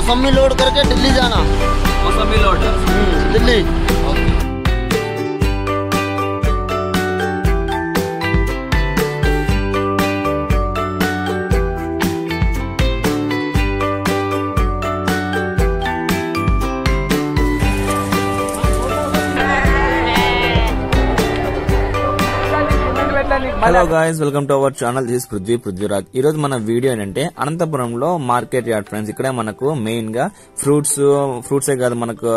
मौसमी लोड करके दिल्ली जाना। मौसमी load hmm, Delhi. Hello guys welcome to our channel this Prithvi Prithviraj ఈ రోజు మన వీడియో ఏంటంటే అనంతపురంలో మార్కెట్ యార్డ్ ఫ్రెండ్స్ ఇక్కడే మనకు మెయిన్గా ఫ్రూట్స్ ఫ్రూట్సే కాదు మనకు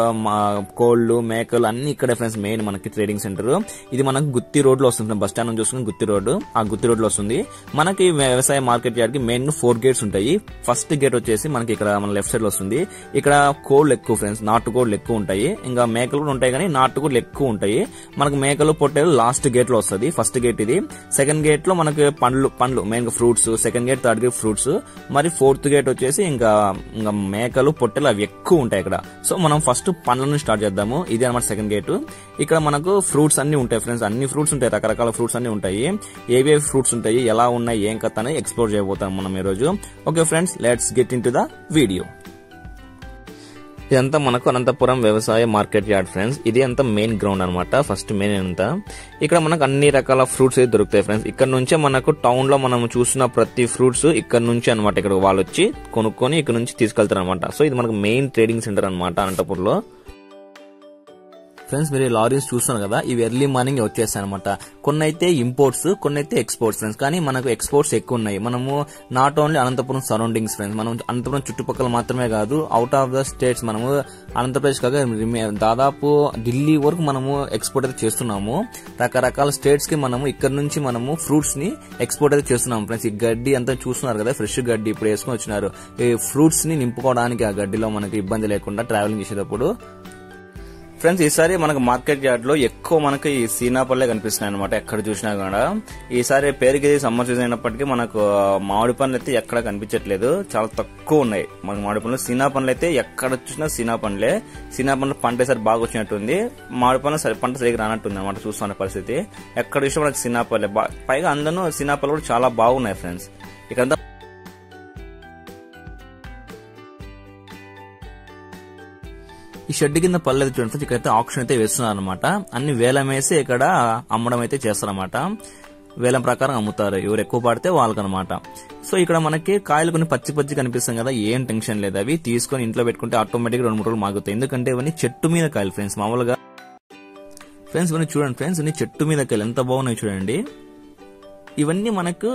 కోళ్ళు మేకలు అన్ని ఇక్కడే ఫ్రెండ్స్ మెయిన్ మనకి ట్రేడింగ్ సెంటర్ ఇది మనకు గుత్తి రోడ్లో వస్తుంది బస్ స్టాండ్ నుంచి చూసుకుని గుత్తి రోడ్డు. ఆ గుత్తి రోడ్లో వస్తుంది. మనకి వ్యవసాయ మార్కెట్ యార్డ్కి మెయిన్ ఫోర్ గేట్స్ ఉంటాయి. ఫస్ట్ గేట్ వచ్చేసి మనకి ఇక్కడ మన లెఫ్ట్ సైడ్లో వస్తుంది. ఇక్కడ కోళ్ళు ఎక్కువ ఫ్రెండ్స్ నాటు కోళ్ళు ఎక్కువ ఉంటాయి. ఇంకా మేకలు కూడా ఉంటాయి కానీ నాటు కోళ్ళు ఎక్కువ ఉంటాయి. మనకు మేకలు పొట్టేలు లాస్ట్ గేట్లో వస్తుంది. ఫస్ట్ గేట్ ఇది. సెకండ్ గేట్లో మనకి పండ్లు పండ్లు మెయిన్గా fruits second gate third gate fruits మరి ఫోర్త్ గేట్ వచ్చేసి ఇంకా ఇంకా మేకలు పొట్టెలు అవి ఎక్కువ ఉంటాయి ఇక్కడ. సో మనం ఫస్ట్ పండ్ల నుంచి స్టార్ట్ చేద్దాము. ఇది అనమాట సెకండ్ గేట్ ఇక్కడ మనకు ఫ్రూట్స్ అన్ని ఉంటాయి ఫ్రెండ్స్ అన్ని ఫ్రూట్స్ ఉంటాయి. రకరకాల ఫ్రూట్స్ అన్ని ఉంటాయి. ఏవే ఫ్రూట్స్ ఉంటాయి ఎలా ఉన్నాయి ఏం కథ అని ఎక్స్ప్లోర్ చేయబోతాం మనం ఈ రోజు okay friends let's get into the video ఇదంతా మనకు అనంతపురం వ్యవసాయ మార్కెట్ యార్డ్ ఫ్రెండ్స్. ఇది అంతా మెయిన్ గ్రౌండ్ అనమాట ఫస్ట్ మెయిన్ అంతా. ఇక్కడ మనకు అన్ని రకాల ఫ్రూట్స్ అయితే దొరుకుతాయి ఫ్రెండ్స్. ఇక్కడ నుంచే మనకు టౌన్లో మనం చూస్తున్న ప్రతి ఫ్రూట్స్ ఇక్కడ నుంచి అనమాట ఇక్కడ వాళ్ళు వచ్చి కొనుక్కొని ఇక్కడ నుంచి తీసుకెళ్తారు అనమాట సో ఇది మనకు మెయిన్ ట్రేడింగ్ సెంటర్ అనమాట అనంతపురంలో. ఫ్రెండ్స్ మీరు లారీస్ చూస్తున్నారు కదా ఇవి ఎర్లీ మార్నింగ్ వచ్చేస్తాయి అనమాట కొన్ని అయితే ఇంపోర్ట్స్ కొన్ని అయితే ఎక్స్పోర్ట్స్ ఫ్రెండ్స్ కానీ మనకు ఎక్స్పోర్ట్స్ ఎక్కువ ఉన్నాయి మనము not only Anantapur surroundings friends మనం అనంతపురం చుట్టుపక్కల మాత్రమే కాదు అవుట్ ఆఫ్ ద స్టేట్స్ మనము ఆంధ్రప్రదేశ్ కాగా దాదాపు ఢిల్లీ వరకు మనము ఎక్స్పోర్ట్ అయితే చేస్తున్నాము. రకరకాల స్టేట్స్కి మనము ఇక్కడ నుంచి మనము ఫ్రూట్స్ని ఎక్స్పోర్ట్ అయితే చేస్తున్నాము ఫ్రెండ్స్ ఈ గడ్డి అంతా చూస్తున్నారు కదా ఫ్రెష్ గడ్డి ఇప్పుడు వేసుకొని వచ్చినారు. ఈ ఫ్రూట్స్ని నింపుకోవడానికి ఆ గడ్డిలో మనకి ఇబ్బంది లేకుండా ట్రావెలింగ్ చేసేటప్పుడు ఫ్రెండ్స్ ఈసారి మనకు మార్కెట్ యార్డ్లో ఎక్కువ మనకి ఈ సీనాపల్లే కనిపిస్తున్నాయి అనమాట ఎక్కడ చూసినా కూడా. ఈసారి పేరుకి సమ్మర్ సీజన్ అయినప్పటికీ మనకు మామిడి పండ్లు అయితే ఎక్కడ కనిపించట్లేదు. చాలా తక్కువ ఉన్నాయి. మనకు మామిడి పండ్లు సీనా పండ్లు అయితే ఎక్కడ చూసినా సీనా పండ్లే సీనా పండ్లు పంట ఈసారి బాగా వచ్చినట్టుంది. మామిడి పండ్లు సరి పంట సరిగ్గా రానట్టుంది అనమాట చూస్తున్న పరిస్థితి. ఎక్కడ చూసినా మనకు సీనాపల్లె. బా- పైగా అందరూ సీనాపల్లి కూడా చాలా బాగున్నాయి ఫ్రెండ్స్. ఇక్కడంతా ఈ షెడ్ కింద పల్లెది చూడండి ఇక్కడ ఇక్కడైతే ఆప్షన్ అయితే వేస్తున్నారు అనమాట అన్ని వేలం వేసి ఇక్కడ అమ్మడం అయితే చేస్తారన్నమాట. వేలం ప్రకారం అమ్ముతారు. ఎవరు ఎక్కువ పడితే వాళ్ళకనమాట సో ఇక్కడ మనకి కాయలు కొన్ని పచ్చి పచ్చి కనిపిస్తాం కదా ఏం టెన్షన్ లేదు. అవి తీసుకొని ఇంట్లో పెట్టుకుంటే ఆటోమేటిక్ రెండు మూడు రోజులు మాగుతాయి. ఎందుకంటే ఇవన్నీ చెట్టు మీద కాయలు ఫ్రెండ్స్ మామూలుగా. ఫ్రెండ్స్ ఇవన్నీ చూడండి ఫ్రెండ్స్ ఇవన్నీ చెట్టు మీద కాయలు ఎంత బాగున్నాయి చూడండి. ఇవన్నీ మనకు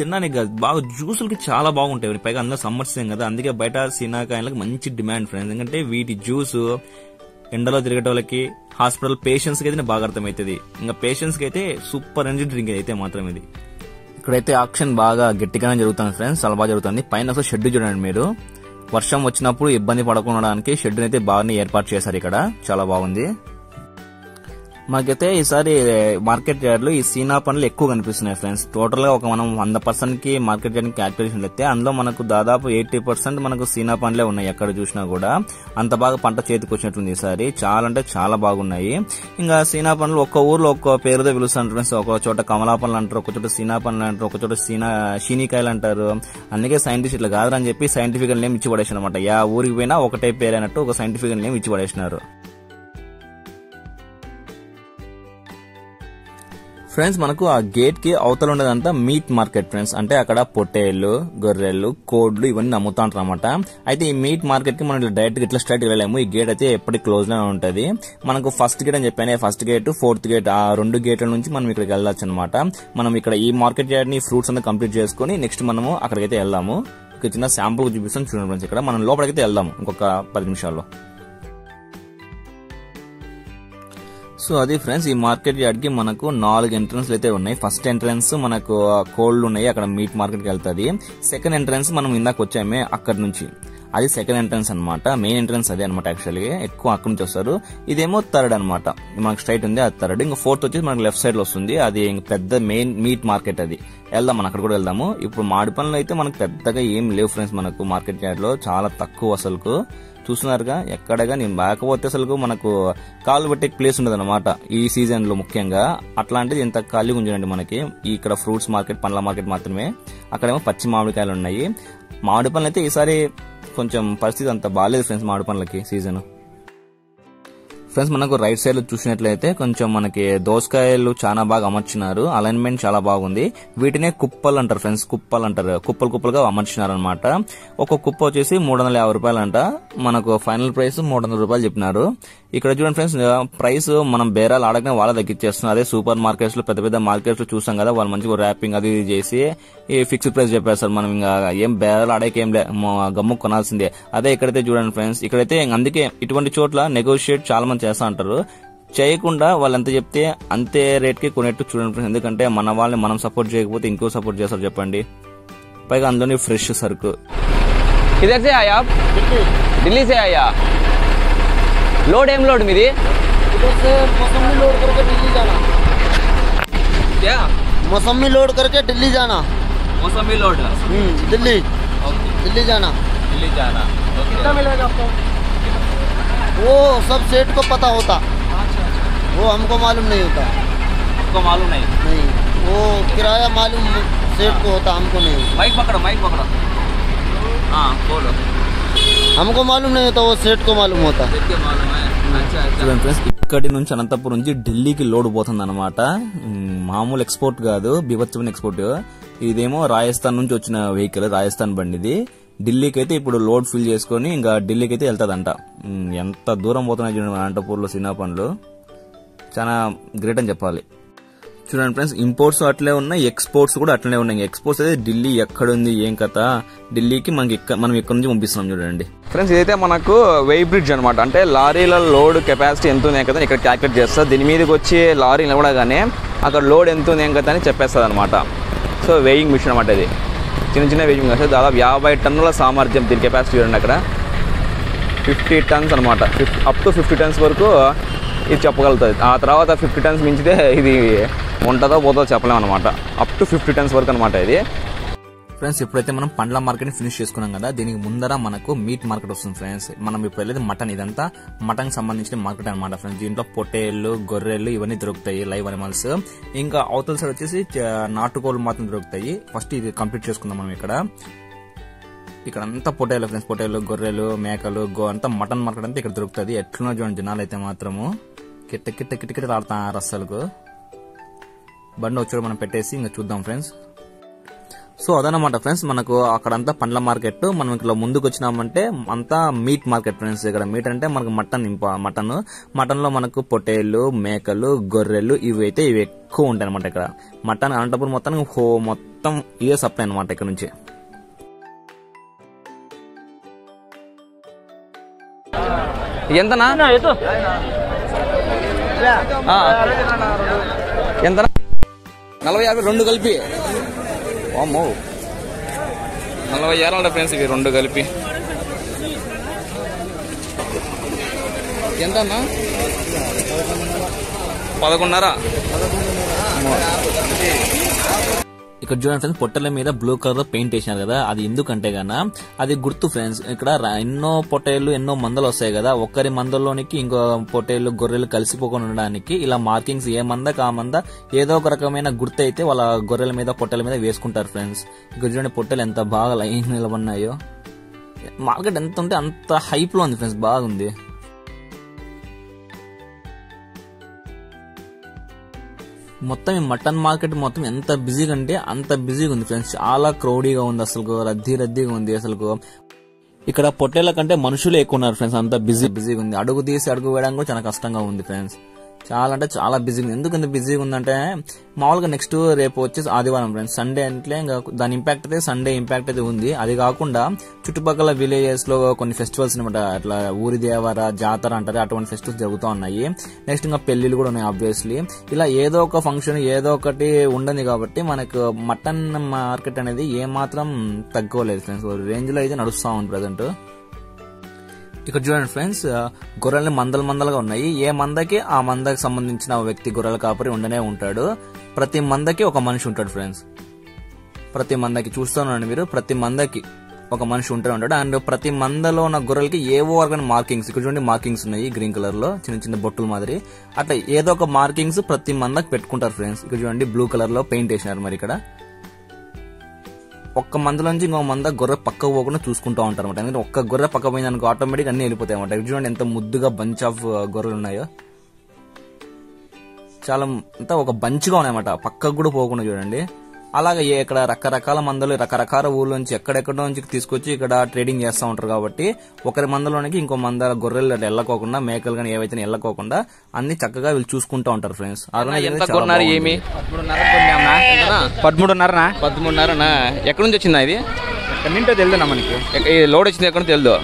తినడానికి కాదు బాగా జ్యూసులకి చాలా బాగుంటాయి. పైగా అందరూ సమ్మర్ సీజన్ కదా అందుకే బయట సీనాకాయలకు మంచి డిమాండ్ ఫ్రెండ్స్. ఎందుకంటే వీటి జ్యూస్ ఎండలో తిరిగే వాళ్ళకి హాస్పిటల్ పేషెంట్స్కి అయితే బాగా అర్థమవుతుంది. ఇంకా పేషెంట్స్కి అయితే సూపర్ ఎనర్జీ డ్రింక్ అయితే మాత్రం ఇది. ఇక్కడైతే ఆక్షన్ బాగా గట్టిగానే జరుగుతుంది ఫ్రెండ్స్ చాలా బాగా జరుగుతుంది. పైన అసలు షెడ్ చూడండి మీరు. వర్షం వచ్చినప్పుడు ఇబ్బంది పడకుండా షెడ్ అయితే బాగానే ఏర్పాటు చేశారు ఇక్కడ. చాలా బాగుంది. మాకైతే ఈసారి మార్కెట్ యార్డ్లో ఈ సీనా పండ్లు ఎక్కువ కనిపిస్తున్నాయి ఫ్రెండ్స్ టోటల్గా ఒక మనం వంద పర్సెంట్కి మార్కెట్ యార్డ్ క్యాల్కులేషన్ అయితే అందులో మనకు దాదాపు ఎయిటీ పర్సెంట్ మనకు సీనా పండ్లే ఉన్నాయి ఎక్కడ చూసినా కూడా. అంత బాగా పంట చేతికి వచ్చినట్లుంది ఈసారి. చాలా అంటే చాలా బాగున్నాయి. ఇంకా సీనా పండ్లు ఒక్క ఊర్లో ఒక్క పేరుతో పిలుస్తారు ఫ్రెండ్స్ ఒక చోట కమలా పనులు అంటారు ఒక చోట సీనా పండ్లు అంటారు ఒక చోట సీనా షీనికాయలు అంటారు. అందుకే సైంటిస్ట్ ఇట్లా కాదని చెప్పి సైంటిఫిక్ నేమ్ ఇచ్చి పడేసిన అనమాట యా ఊరికి పోయినా ఒకటే పేరు అన్నట్టు ఒక సైంటిఫిక్ నేమ్ ఇచ్చి పడేసినారు ఫ్రెండ్స్ మనకు ఆ గేట్కి అవతల ఉండదంతా మీట్ మార్కెట్ ఫ్రెండ్స్. అంటే అక్కడ పొట్టేళ్ళు గొర్రెలు కోడ్లు ఇవన్నీ అమ్ముతా ఉంటారు అనమాట అయితే ఈ మీట్ మార్కెట్కి మనం డైరెక్ట్గా ఇట్లా స్ట్రైట్ వెళ్ళలేము. ఈ గేట్ అయితే ఎప్పటికి క్లోజ్లో ఉంటది. మనకు ఫస్ట్ గేట్ అని చెప్పాను ఫస్ట్ గేట్ ఫోర్త్ గేట్ ఆ రెండు గేట్ల నుంచి మనం ఇక్కడికి వెళ్ళొచ్చు అనమాట మనం ఇక్కడ ఈ మార్కెట్ యార్డ్ని ఫ్రూట్స్ అంతా కంప్లీట్ చేసుకుని నెక్స్ట్ మనము అక్కడికైతే వెళ్దాము. ఇక చిన్న శాంపుల్ చూపిస్తాను చూడండి ఫ్రెండ్స్ ఇక్కడ. మనం లోపలికైతే వెళ్దాము ఇంకొక పది నిమిషాల్లో. సో అది ఫ్రెండ్స్ ఈ మార్కెట్ యార్డ్కి మనకు నాలుగు ఎంట్రన్స్ అయితే ఉన్నాయి. ఫస్ట్ ఎంట్రన్స్ మనకు కోల్డ్ ఉన్నాయి. అక్కడ మీట్ మార్కెట్కి వెళ్తుంది. సెకండ్ ఎంట్రన్స్ మనం ఇందాక వచ్చామే అక్కడ నుంచి. అది సెకండ్ ఎంట్రన్స్ అన్నమాట. మెయిన్ ఎంట్రన్స్ అదే అనమాట యాక్చువల్గా ఎక్కువ అక్కడి నుంచి వస్తారు. ఇదేమో థర్డ్ అనమాట మనకు స్ట్రైట్ ఉంది అది థర్డ్ ఇంకా ఫోర్త్ వచ్చేసి మనకు లెఫ్ట్ సైడ్లో వస్తుంది. అది ఇంకా పెద్ద మెయిన్ మీట్ మార్కెట్ అది. వెళ్దాం మనం అక్కడ కూడా వెళ్దాము. ఇప్పుడు మాడి పనులు అయితే మనకు పెద్దగా ఏం లేవు ఫ్రెండ్స్ మనకు మార్కెట్ యార్డ్లో చాలా తక్కువ అసలుకు. చూస్తున్నారుగా? ఎక్కడగా? నేను లేకపోతే అసలు మనకు కాలు పెట్టే ప్లేస్ ఉండదు అనమాట ఈ సీజన్లో ముఖ్యంగా. అట్లాంటిది ఎంత ఖాళీగా ఉంచండి మనకి. ఇక్కడ ఫ్రూట్స్ మార్కెట్ పండ్ల మార్కెట్ మాత్రమే. అక్కడేమో పచ్చి మామిడికాయలు ఉన్నాయి మామిడి పనులు అయితే ఈసారి కొంచెం పరిస్థితి అంత బాగాలేదు ఫ్రెండ్స్ మామిడి పండ్లకి సీజన్ ఫ్రెండ్స్ మనకు రైట్ సైడ్లో చూసినట్లయితే కొంచెం మనకి దోసకాయలు చాలా బాగా అమర్చినారు. అలైన్మెంట్ చాలా బాగుంది. వీటినే కుప్పలు అంటారు ఫ్రెండ్స్ కుప్పలు అంటారు. కుప్పలు కుప్పలుగా అమర్చినారు అనమాట ఒక కుప్ప వచ్చేసి మూడు వందల యాభై రూపాయలు అంట మనకు ఫైనల్ ప్రైస్ మూడు వందల రూపాయలు చెప్పినారు. ఇక్కడ చూడండి ఫ్రెండ్స్ ప్రైస్ మనం బేరాలు ఆడగానే వాళ్ళ తగ్గించేస్తున్నారు. అదే సూపర్ మార్కెట్స్లో పెద్ద పెద్ద మార్కెట్స్లో చూసాం కదా వాళ్ళు మంచిగా ర్యాపింగ్ అది ఇది చేసి ఈ ఫిక్స్డ్ ప్రైస్ చెప్పేస్తారు. మనం ఇంకా ఏం బేరాలు ఆడేకి ఏం లే గమ్ము కొనాల్సిందే. అదే ఇక్కడైతే చూడండి ఫ్రెండ్స్ ఇక్కడైతే అందుకే ఇటువంటి చోట్ల నెగోషియేట్ చాలా మంది చేస్తా అంటారు చేయకుండా వాళ్ళు ఎంత చెప్తే అంతే రేట్కి కొనేట్టు చూడండి ఫ్రెండ్స్ ఎందుకంటే మన వాళ్ళని మనం సపోర్ట్ చేయకపోతే ఇంకో సపోర్ట్ చేస్తారు చెప్పండి పైగా అందులోని ఫ్రెష్ సరుకు किधर से आए आप दिल्ली से आया लोड एम लोड मेरी इधर से मौसमी लोड करके दिल्ली जाना क्या मौसमी लोड करके दिल्ली जाना मौसमी लोड हम्म, दिल्ली दिल्ली जाना दिल्ली जाना कितना मिलेगा आपको वो सब सेठ को पता होता वो हमको मालूम नहीं होता आपको मालूम नहीं नहीं वो किराया मालूम सेठ को होता हमको नहीं होता माइक पकड़ो माइक पकड़ो हाँ बोलो हमको मालूम नहीं होता वो सेठ को मालूम होता देखिए मालूम है अच्छा अच्छा చూడండి ఫ్రెండ్స్ ఇక్కడి నుంచి అనంతపురం నుంచి ఢిల్లీకి లోడ్ పోతుంది అనమాట మామూలు ఎక్స్పోర్ట్ కాదు బీభత్సమైన ఎక్స్పోర్ట్ ఇదేమో రాజస్థాన్ నుంచి వచ్చిన వెహికల్ రాజస్థాన్ బండి ఇది ఢిల్లీకి అయితే ఇప్పుడు లోడ్ ఫిల్ చేసుకొని ఇంకా ఢిల్లీకి అయితే వెళ్తాదంట ఎంత దూరం పోతున్నాయి చూడండి మన అనంతపూర్లో సినిమా పనులు చాలా గ్రేట్ అని చెప్పాలి. చూడండి ఫ్రెండ్స్ ఇంపోర్ట్స్ అట్లే ఉన్నాయి ఎక్స్పోర్ట్స్ కూడా అట్లనే ఉన్నాయి. ఎక్స్పోర్ట్స్ అయితే ఢిల్లీ ఎక్కడుంది ఏం కథ? ఢిల్లీకి మనకి మనం ఇక్కడ నుంచి పంపిస్తున్నాం చూడండి. ఫ్రెండ్స్ ఇదైతే మనకు వెయి బ్రిడ్జ్ అనమాట అంటే లారీల లోడ్ కెపాసిటీ ఎంత ఉంది కదా ఇక్కడ క్యాల్కులేట్ చేస్తారు దీని మీదకి వచ్చి లారీ నిలబడగానే అక్కడ లోడ్ ఎంత ఉంది ఏం కదా అని చెప్పేస్తుంది అనమాట సో వెయింగ్ మిషన్ అనమాట ఇది. చిన్న చిన్న వెయింగ్ మిషన్ దాదాపు యాభై టన్నుల సామర్థ్యం దీని కెపాసిటీ చూడండి అక్కడ. ఫిఫ్టీ టన్స్ అనమాట అప్ టు ఫిఫ్టీ టన్స్ వరకు ఇది చెప్పగలుగుతుంది. ఆ తర్వాత ఫిఫ్టీ టన్స్ మించితే ఇది ఉంటుందో పోతుందో చెప్పలేము అనమాట అప్ టు ఫిఫ్టీ టన్స్ వరకు అనమాట ఇది. ఫ్రెండ్స్ ఇప్పుడైతే మనం పండ్ల మార్కెట్ ఫినిష్ చేసుకున్నాం కదా దీనికి ముందర మనకు మీట్ మార్కెట్ వస్తుంది ఫ్రెండ్స్. మనం ఇప్పుడు వెళ్ళేది మటన్ ఇదంతా మటన్ సంబంధించిన మార్కెట్ అనమాట ఫ్రెండ్స్. దీంట్లో పొట్టేళ్ళు గొర్రెలు ఇవన్నీ దొరుకుతాయి లైవ్ అనిమల్స్ ఇంకా అవతల సైడ్ వచ్చేసి చ- నాటుకోళ్ళు మాత్రం దొరుకుతాయి. ఫస్ట్ ఇది కంప్లీట్ చేసుకుందాం మనం ఇక్కడ. ఇక్కడ అంతా పొట్టేలు ఫ్రెండ్స్ పొట్టేలు గొర్రెలు మేకలు గో అంతా మటన్ మార్కెట్ అంతా ఇక్కడ దొరుకుతుంది. ఎట్లున్నా చూడండి జనాలు అయితే మాత్రము. కిట్ట కిట్ట కిట్ట కిట్ట ఆడుతున్నారు అస్సలకు. బండి వచ్చాడు మనం పెట్టేసి ఇంకా చూద్దాం ఫ్రెండ్స్. సో అదనమాట ఫ్రెండ్స్ మనకు అక్కడంతా పండ్ల మార్కెట్. మనం ఇక్కడ ముందుకు వచ్చినామంటే అంతా మీట్ మార్కెట్ ఫ్రెండ్స్ ఇక్కడ. మీట్ అంటే మనకు మటన్ మటన్ మటన్. లో మనకు పొట్టేళ్ళు మేకలు గొర్రెలు ఇవి అయితే ఇవి ఎక్కువ ఉంటాయి అనమాట ఇక్కడ. మటన్ అనంతపురం మొత్తం హో మొత్తం ఇవే సప్లై అనమాట ఇక్కడ నుంచి. ఎంతనా. ఎంతనా? నలభై యాభై రెండు కలిపి. అమ్మో నలభై ఏళ్ళ ఫ్రెండ్స్ ఇవి రెండు కలిపి. ఎంతన్నా? పదకొండున్నర. ఇక్కడ చూడండి ఫ్రెండ్స్ పొట్టెల మీద బ్లూ కలర్లో పెయింట్ వేసినారు కదా అది ఎందుకంటే గన అది గుర్తు ఫ్రెండ్స్ ఇక్కడ ఎన్నో పొట్టేళ్ళు ఎన్నో మందలు వస్తాయి కదా ఒక్కరి మందల్లోనికి ఇంకో పొట్టేళ్ళు గొర్రెలు కలిసిపోకుండా ఉండడానికి ఇలా మార్కింగ్స్ ఏ మంద కా మంద ఏదో ఒక రకమైన గుర్తు అయితే వాళ్ళ గొర్రెల మీద పొట్టెల మీద వేసుకుంటారు ఫ్రెండ్స్ ఇక్కడ చూడండి పొట్టెలు ఎంత బాగా లైన్ నిలబడినాయో మార్కెట్ ఎంత ఉంటే అంత హైప్లో ఉంది ఫ్రెండ్స్ బాగుంది. మొత్తం ఈ మటన్ మార్కెట్ మొత్తం ఎంత బిజీగా అంటే అంత బిజీగా ఉంది ఫ్రెండ్స్. చాలా క్రౌడీగా ఉంది అసలు రద్దీ రద్దీగా ఉంది అసలు ఇక్కడ పొట్టేళ్ళ కంటే మనుషులే ఎక్కువ ఉన్నారు ఫ్రెండ్స్ అంత బిజీ బిజీగా ఉంది అడుగు తీసి అడుగు వేయడం కూడా చాలా కష్టంగా ఉంది ఫ్రెండ్స్. చాలా అంటే చాలా బిజీగా ఎందుకు ఇంత బిజీగా ఉందంటే మామూలుగా నెక్స్ట్ రేపు వచ్చేసి ఆదివారం ఫ్రెండ్స్ సండే అంటే ఇంకా దాని ఇంపాక్ట్ అయితే సండే ఇంపాక్ట్ అయితే ఉంది. అది కాకుండా చుట్టుపక్కల విలేజెస్లో కొన్ని ఫెస్టివల్స్ అనమాట అట్లా ఊరి దేవర జాతర అంటారు. అటువంటి ఫెస్టివల్స్ జరుగుతూ ఉన్నాయి. నెక్స్ట్ ఇంకా పెళ్ళిలు కూడా ఉన్నాయి ఆబ్వియస్లీ ఇలా ఏదో ఒక ఫంక్షన్ ఏదో ఒకటి ఉండదు కాబట్టి మనకు మటన్ మార్కెట్ అనేది ఏ మాత్రం ఫ్రెండ్స్ రేంజ్లో అయితే నడుస్తూ ఉంది ప్రజెంట్ ఇక్కడ చూడండి ఫ్రెండ్స్ గొర్రెలు మందలు మందలుగా ఉన్నాయి. ఏ మందకి ఆ మందకి సంబంధించిన వ్యక్తి గొర్రెల కాపరి ఉండనే ఉంటాడు. ప్రతి మందకి ఒక మనిషి ఉంటాడు ఫ్రెండ్స్. ప్రతి మందకి చూస్తున్నాను మీరు ప్రతి మందకి ఒక మనిషి ఉంటూనే ఉంటాడు. అండ్ ప్రతి మందలో ఉన్న గొర్రెలకి ఏవో రకమైన మార్కింగ్స్ ఇక్కడ చూడండి మార్కింగ్స్ ఉన్నాయి గ్రీన్ కలర్లో చిన్న చిన్న బొట్టుల మాదిరి. అట్లా ఏదో ఒక మార్కింగ్స్ ప్రతి మందకి పెట్టుకుంటారు ఫ్రెండ్స్. ఇక్కడ చూడండి బ్లూ కలర్లో పెయింట్ వేసినారు మరి ఇక్కడ. ఒక్క మందలోంచి ఇంకో మంద గొర్రె పక్కకు పోకుండా చూసుకుంటూ ఉంటారు అనమాట ఎందుకంటే ఒక్క గొర్రె పక్క పోయింది అనుకో ఆటోమేటిక్ అన్ని వెళ్ళిపోతాయి అనమాట చూడండి ఎంత ముద్దుగా బంచ్ ఆఫ్ uh, గొర్రెలు ఉన్నాయో. చాలా అంతా ఒక బంచ్గా ఉన్నాయన్నమాట. పక్కకు కూడా పోకుండా చూడండి. అలాగే ఇక్కడ రకరకాల మందలు రకరకాల ఊళ్ళ నుంచి ఎక్కడెక్కడో నుంచి తీసుకొచ్చి ఇక్కడ ట్రేడింగ్ చేస్తూ ఉంటారు కాబట్టి ఒకరి మందలోనికి ఇంకో మంద గొర్రెలు వెళ్ళకోకుండా మేకలు కానీ ఏవైతే వెళ్ళకోకుండా అన్ని చక్కగా వీళ్ళు చూసుకుంటూ ఉంటారు ఫ్రెండ్స్ ఎంత కొన్నారు ఏమి? పదమూడున్నరనా? పదమూడున్నరనా? ఎక్కడి నుంచి వచ్చిందా ఇది? ఎక్కడి నుంటో తెలుదునా మనకి. లోడ్ వచ్చింది ఎక్కడ తెలుదు?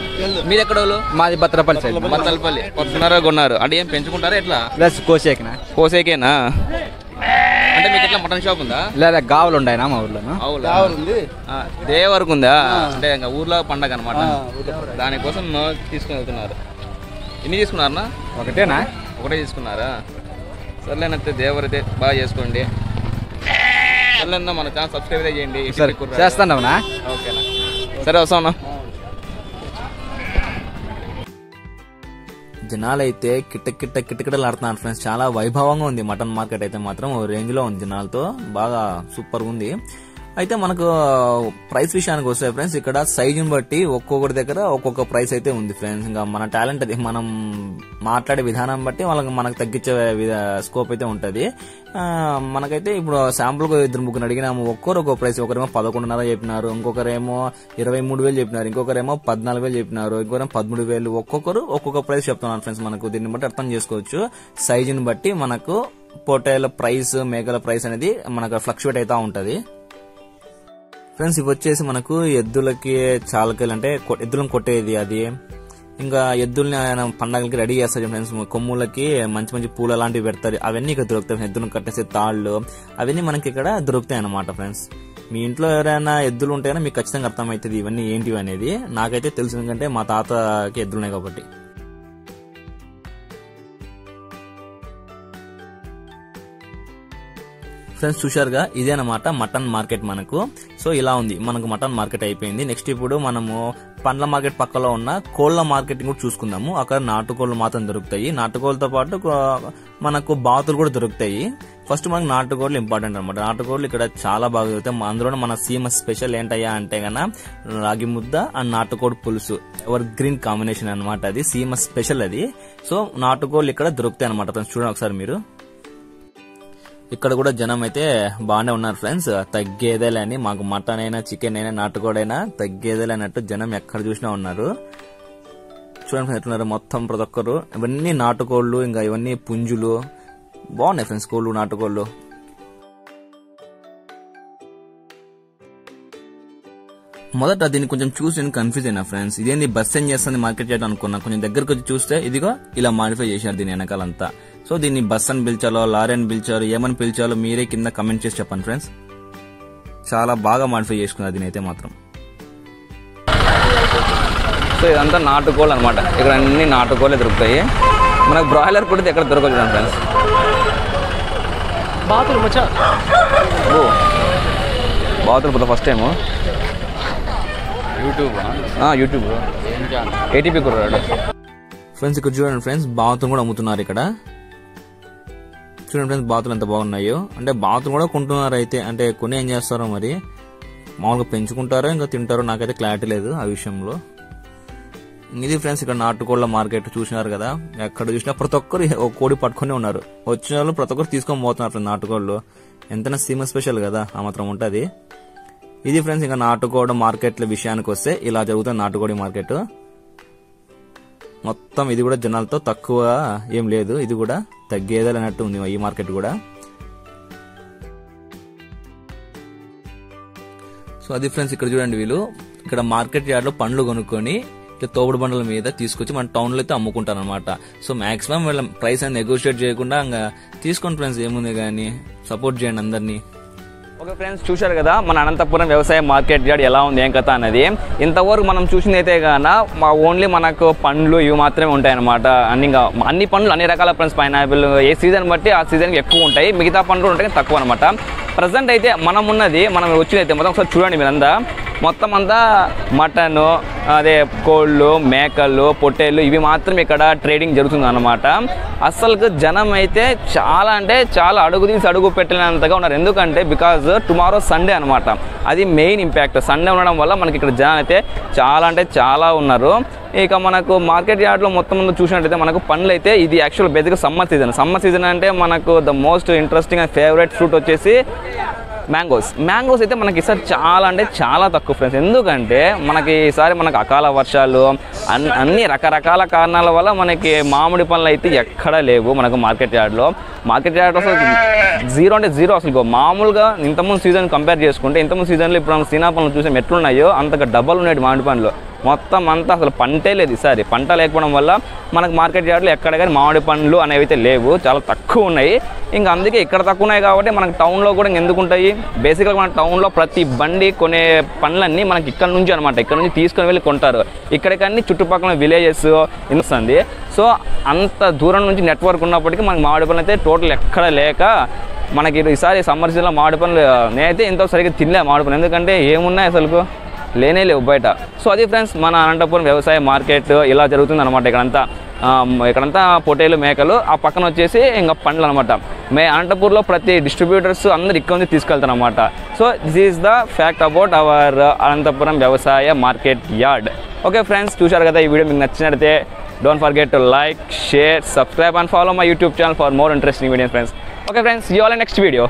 మీది ఎక్కడ మాది భద్రపల్లి సైడ్ బత్తలపల్లి పద్దున్నర కొన్నారు అంటే ఏం పెంచుకుంటారా ఎట్లా? ప్లస్ కోసేకినా? కోసేకేనా? అంటే మీకు ఎట్లా మటన్ షాప్ ఉందా? లేదా గావులు ఉన్నాయినా మా అవునా ఆ, దే వరకు ఉందా అంటే ఇంకా ఊర్లో పండగ అనమాట దానికోసం తీసుకుని వెళ్తున్నారు. ఎన్ని తీసుకున్నారన్నా? ఒకటేనా? ఒకటే తీసుకున్నారా? సర్లేనైతే దేవరైతే బాగా చేసుకోండి. సర్లేనా మన ఛానల్ సబ్స్క్రైబ్ చేయండి. సరే చేస్తాండవునా ఓకేనా? సరే వస్తామన్నా జనాలైతే కిట్ట కిట్ట కిటకిటలాడుతున్నారు ఫ్రెండ్స్ చాలా వైభవంగా ఉంది మటన్ మార్కెట్ అయితే మాత్రం. ఓ రేంజ్లో ఉంది జనాలతో. బాగా సూపర్ ఉంది. అయితే మనకు ప్రైస్ విషయానికి వస్తే ఫ్రెండ్స్ ఇక్కడ సైజుని బట్టి ఒక్కొక్కటి దగ్గర ఒక్కొక్క ప్రైస్ అయితే ఉంది ఫ్రెండ్స్. ఇంకా మన టాలెంట్ అది. మనం మాట్లాడే విధానం బట్టి వాళ్ళకి మనకు తగ్గించే స్కోప్ అయితే ఉంటది. మనకైతే ఇప్పుడు శాంపుల్ ఇద్దరు ముగ్గురు అడిగినాము. ఒక్కరు ఒక్కో ప్రైస్ ఒకరేమో పదకొండున్నర చెప్పినారు ఇంకొకరేమో ఇరవై మూడు వేలు చెప్పినారు ఇంకొకరేమో పద్నాలుగు వేలు చెప్పినారు ఇంకొకరేమో పదమూడు వేలు. ఒక్కొక్కరు ఒక్కొక్క ప్రైస్ చెప్తున్నారు ఫ్రెండ్స్ మనకు. దీన్ని బట్టి అర్థం చేసుకోవచ్చు. సైజుని బట్టి మనకు పొట్టేల ప్రైస్ మేకల ప్రైస్ అనేది మనకు ఫ్లక్చువేట్ అవుతా ఉంటది. ఫ్రెండ్స్ ఇవి వచ్చేసి మనకు ఎద్దులకి చాలకలు అంటే కొ- ఎద్దులను కొట్టేది అది. ఇంకా ఎద్దుల్ని ఆయన పండగలకి రెడీ చేస్తారు ఫ్రెండ్స్ కొమ్ములకి మంచి మంచి పూలు అలాంటివి పెడతారు. అవన్నీ ఇక్కడ దొరుకుతాయి ఎద్దులను కట్టేసే తాళ్ళు. అవన్నీ మనకి ఇక్కడ దొరుకుతాయి అన్నమాట ఫ్రెండ్స్. మీ ఇంట్లో ఎవరైనా ఎద్దులు ఉంటేనే మీకు ఖచ్చితంగా అర్థమవుతుంది ఇవన్నీ ఏంటివి అనేది. నాకైతే తెలుసు ఎందుకంటే మా తాతకి ఎద్దులున్నాయి కాబట్టి. ఫ్రెండ్స్ చూశారుగా? ఇదేనమాట మటన్ మార్కెట్ మనకు. సో ఇలా ఉంది. మనకు మటన్ మార్కెట్ అయిపోయింది. నెక్స్ట్ ఇప్పుడు మనము పండ్ల మార్కెట్ పక్కలో ఉన్న కోళ్ళ మార్కెట్ కూడా చూసుకుందాము. అక్కడ నాటుకోళ్ళు మాత్రం దొరుకుతాయి. నాటుకోళ్ళతో పాటు మనకు బాతులు కూడా దొరుకుతాయి. ఫస్ట్ మనకు నాటుకోళ్ళు ఇంపార్టెంట్ అనమాట నాటుకోళ్ళు ఇక్కడ చాలా బాగా దొరుకుతాయి. అందులో మన సీమ స్పెషల్ ఏంటయ్యా అంటే గన రాగి ముద్ద అండ్ నాటుకోడి పులుసు. ఎవర్ గ్రీన్ కాంబినేషన్ అన్నమాట అది. సీమ స్పెషల్ అది. సో నాటుకోళ్ళు ఇక్కడ దొరుకుతాయి అనమాట చూడండి ఒకసారి మీరు. ఇక్కడ కూడా జనం అయితే బాగానే ఉన్నారు ఫ్రెండ్స్. తగ్గేదేలే అని మాకు మటన్ అయినా చికెన్ అయినా నాటుకోడైనా తగ్గేదేలే అన్నట్టు జనం ఎక్కడ చూసినా ఉన్నారు. చూడండి ఎట్లున్నారు మొత్తం ప్రతి ఒక్కరు. ఇవన్నీ నాటుకోళ్ళు ఇంకా ఇవన్నీ పుంజులు. బాగున్నాయి ఫ్రెండ్స్ కోళ్ళు నాటుకోళ్ళు. మొదట దీన్ని కొంచెం చూసి నేను కన్ఫ్యూజ్ అయినా ఫ్రెండ్స్. ఇదేంది బస్ ఏం చేస్తుంది మార్కెట్ చేయడం అనుకున్నా. కొంచెం దగ్గరకు వచ్చి చూస్తే ఇదిగో ఇలా మాడిఫై చేశారు దీని వెనకాలంతా. సో దీన్ని బస్ అని పిలిచాలో లారీ అని పిలిచారో ఏమని పిలిచాలో మీరే కింద కమెంట్ చేసి చెప్పండి ఫ్రెండ్స్ చాలా బాగా మాడిఫై చేసుకున్నారు దీని అయితే మాత్రం. సో ఇదంతా నాటుకోళ్ళు అనమాట ఇక్కడ అన్ని నాటుకోళ్ళే దొరుకుతాయి. మనకు బ్రాయిలర్ కూడా ఎక్కడ దొరకదు ఫ్రెండ్స్ బాతులు మచ్చా. ఓ బాతులు పోతా first time YouTube YouTube. ATP కుర్రాడు ఫ్రెండ్స్ ఇక్కడ చూడండి ఫ్రెండ్స్ బాతులు కూడా అమ్ముతున్నారు ఇక్కడ. చూడండి ఫ్రెండ్స్ బాతులు ఎంత బాగున్నాయో. అంటే బాతులు కూడా కొంటున్నారు అయితే అంటే కొని ఏం చేస్తారో మరి? మామూలుగా పెంచుకుంటారో ఇంకా తింటారో నాకైతే క్లారిటీ లేదు ఆ విషయంలో. ఇది ఫ్రెండ్స్ ఇక్కడ నాటుకోళ్ళ మార్కెట్ చూసినారు కదా. ఎక్కడ చూసినా ప్రతి ఒక్కరు కోడి పట్టుకొని ఉన్నారు. వచ్చిన వాళ్ళు ప్రతి ఒక్కరు తీసుకొని పోతున్నారు నాటుకోళ్ళు. ఎంతైనా సీమ స్పెషల్ కదా ఆ మాత్రం ఉంటుంది. ఇది ఫ్రెండ్స్ ఇంకా నాటుకోడి మార్కెట్ల విషయానికి వస్తే ఇలా జరుగుతుంది నాటుకోడి మార్కెట్. మొత్తం ఇది కూడా జనాలతో తక్కువ ఏం లేదు. ఇది కూడా తగ్గేదాలు అన్నట్టు ఉంది ఈ మార్కెట్ కూడా. సో అది ఫ్రెండ్స్ ఇక్కడ చూడండి వీళ్ళు. ఇక్కడ మార్కెట్ యార్డ్లో పండ్లు కొనుక్కొని ఇట్లా తోపుడు బండల మీద తీసుకొచ్చి మన టౌన్లో అయితే అమ్ముకుంటారు అనమాట సో మాక్సిమం వీళ్ళ ప్రైస్ అని నెగోషియేట్ చేయకుండా ఇంకా తీసుకోండి ఫ్రెండ్స్ ఏముంది కానీ. సపోర్ట్ చేయండి అందరినీ. ఓకే ఫ్రెండ్స్ చూశారు కదా మన అనంతపురం వ్యవసాయ మార్కెట్ యార్డ్ ఎలా ఉంది ఏం కథ అనేది ఇంతవరకు మనం చూసింది అయితే మా ఓన్లీ మనకు పండ్లు ఇవి మాత్రమే ఉంటాయన్నమాట. అన్ని ఇంకా అన్ని పండ్లు అన్ని రకాల ఫ్రెండ్స్ పైనాపిల్ ఏ సీజన్ బట్టి ఆ సీజన్కి ఎక్కువ ఉంటాయి. మిగతా పండ్లు ఉంటాయి తక్కువ అనమాట ప్రజెంట్ అయితే మనం ఉన్నది మనం వచ్చింది అయితే మొత్తం ఒకసారి చూడండి మీరంతా. మొత్తం అంతా మటను అదే కోళ్ళు మేకలు పొట్టేళ్ళు ఇవి మాత్రం ఇక్కడ ట్రేడింగ్ జరుగుతుంది అనమాట అసలు జనం అయితే చాలా అంటే చాలా అడుగు తీసి అడుగు పెట్టినంతగా ఉన్నారు. ఎందుకంటే బికాజ్ టుమారో సండే అనమాట అది మెయిన్ ఇంపాక్ట్ సండే ఉండడం వల్ల మనకి ఇక్కడ జనం అయితే చాలా అంటే చాలా ఉన్నారు. ఇక మనకు మార్కెట్ యార్డ్లో మొత్తం ముందు చూసినట్టయితే మనకు పండ్లు అయితే ఇది యాక్చువల్ బేసిక్గా సమ్మర్ సీజన్ సమ్మర్ సీజన్ అంటే మనకు the most interesting and favourite fruit వచ్చేసి మ్యాంగోస్. మ్యాంగోస్ అయితే మనకి ఈసారి చాలా అంటే చాలా తక్కువ ఫ్రెండ్స్. ఎందుకంటే మనకి ఈసారి మనకు అకాల వర్షాలు అన్ని రకరకాల కారణాల వల్ల మనకి మామిడి పనులు అయితే ఎక్కడా లేవు మనకు మార్కెట్ యార్డ్లో. మార్కెట్ యార్డ్ అసలు జీరో అంటే జీరో అసలు మామూలుగా ఇంతకుముందు సీజన్ కంపేర్ చేసుకుంటే ఇంతకుముందు సీజన్లో ఇప్పుడు మనం సీనా పనులు చూసాం ఎట్లున్నాయో అంతగా డబ్బులు ఉన్నాయి మామిడి పనులు మొత్తం అంతా అసలు పంటే లేదు ఈసారి. పంట లేకపోవడం వల్ల మనకు మార్కెట్ యార్డ్లో ఎక్కడ కానీ మామిడి పండ్లు అనేవి అయితే లేవు. చాలా తక్కువ ఉన్నాయి. ఇంకా అందుకే ఇక్కడ తక్కువ ఉన్నాయి కాబట్టి మనకు టౌన్లో కూడా ఇంక ఎందుకు ఉంటాయి? బేసిక్గా మన టౌన్లో ప్రతి బండి కొనే పనులన్నీ మనకి ఇక్కడ నుంచి అనమాట ఇక్కడ నుంచి తీసుకొని వెళ్ళి కొంటారు. ఇక్కడికన్నీ చుట్టుపక్కల విలేజెస్ ఇస్తుంది సో అంత దూరం నుంచి నెట్వర్క్ ఉన్నప్పటికీ మనకి మామిడి పనులు అయితే టోటల్ ఎక్కడ లేక మనకి ఈసారి సమ్మర్ సీజన్లో మామిడి పనులు నేనైతే ఎంతో సరిగ్గా తినలే మామిడి పనులు ఎందుకంటే ఏమున్నాయి అసలు లేనే లేవు బయట. సో అది ఫ్రెండ్స్ మన అనంతపురం వ్యవసాయ మార్కెట్ ఇలా జరుగుతుంది అనమాట ఇక్కడంతా ఇక్కడంతా పొటేలు మేకలు ఆ పక్కన వచ్చేసి ఇంకా పండ్లు అనమాట మే అనంతపూర్లో ప్రతి డిస్ట్రిబ్యూటర్స్ అందరు ఇక్కడ నుంచి తీసుకెళ్తారు అనమాట so this is the fact about our Anantapur వ్యవసాయ మార్కెట్ యార్డ్. ఓకే ఫ్రెండ్స్ చూశారు కదా ఈ వీడియో మీకు నచ్చినట్లయితే don't forget to like share subscribe and follow my YouTube channel for more interesting videos friends okay friends you all next video